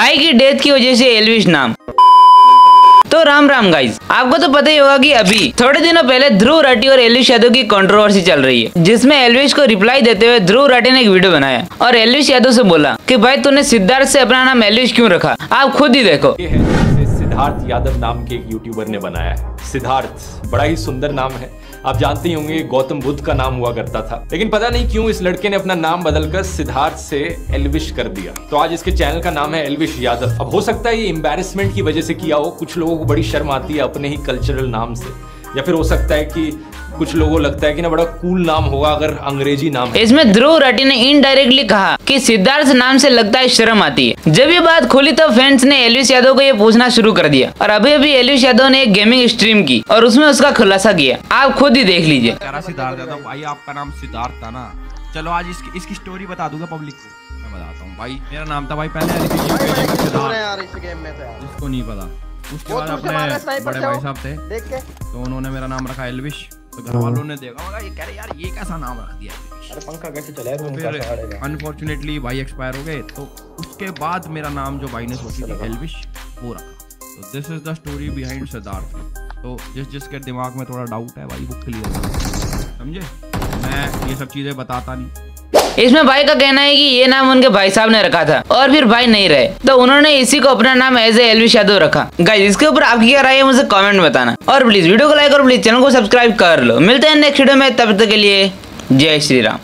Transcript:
भाई की डेथ की वजह से एलविश नाम। तो राम राम गाइस आपको तो पता ही होगा कि अभी थोड़े दिनों पहले ध्रुव राठी और एलविश यादव की कंट्रोवर्सी चल रही है, जिसमें एलविश को रिप्लाई देते हुए ध्रुव राठी ने एक वीडियो बनाया और एलविश यादव से बोला कि, भाई तूने सिद्धार्थ से अपना नाम एलविश क्यों रखा? आप खुद ही देखो। सिद्धार्थ यादव नाम के एक यूट्यूबर ने बनाया है। सिद्धार्थ, बड़ा ही सुंदर नाम है। आप जानते ही होंगे, गौतम बुद्ध का नाम हुआ करता था। लेकिन पता नहीं क्यों इस लड़के ने अपना नाम बदलकर सिद्धार्थ से एलविश कर दिया। तो आज इसके चैनल का नाम है एलविश यादव अब हो सकता है ये एम्बेरसमेंट की वजह से किया हो। कुछ लोगों को बड़ी शर्म आती है अपने ही कल्चरल नाम से। या फिर हो सकता है कि कुछ लोगों को लगता है कि ना बड़ा कूल नाम होगा अगर अंग्रेज़ी नाम है। इसमें ध्रुव राठी ने इनडायरेक्टली कहा कि सिद्धार्थ नाम से लगता है शर्म आती है। जब ये बात खुली तो फैंस ने एलविश यादव को ये पूछना शुरू कर दिया और अभी अभी एलविश यादव ने एक गेमिंग स्ट्रीम की और उसमें उसका खुलासा किया। आप खुद ही देख लीजिए। सिद्धार्थ यादव भाई आपका नाम सिद्धार्थ था ना। चलो आज इसकी इसकी स्टोरी बता दूँगा पब्लिक को। मैं बताता हूँ भाई मेरा नाम था भाई पहले जिसको नहीं पता। उसके बाद अपने बड़े भाई साहब थे। तो उन्होंने मेरा नाम रखा एलविश तो घर वालों ने देखा होगा ये कह रहे यार ये कैसा नाम रख दिया? अरे पंखा कैसे चला तो फिर अनफॉर्चुनेटली भाई एक्सपायर हो गए तो उसके बाद मेरा नाम जो भाई ने सोची थी एलविश वो रखा तो this is the story behind Siddharth तो जिस जिसके दिमाग में थोड़ा डाउट है भाई वो क्लियर समझे? मैं ये सब चीज़ें बताता नहीं। इसमें भाई का कहना है कि ये नाम उनके भाई साहब ने रखा था और फिर भाई नहीं रहे। तो उन्होंने इसी को अपना नाम एज ए एलविश यादव रखा। गाइस इसके ऊपर आपकी क्या राय है मुझे कमेंट में बताना। और प्लीज़ वीडियो को लाइक और प्लीज़ चैनल को सब्सक्राइब कर लो। मिलते हैं नेक्स्ट वीडियो में, तब तक के लिए जय श्री राम।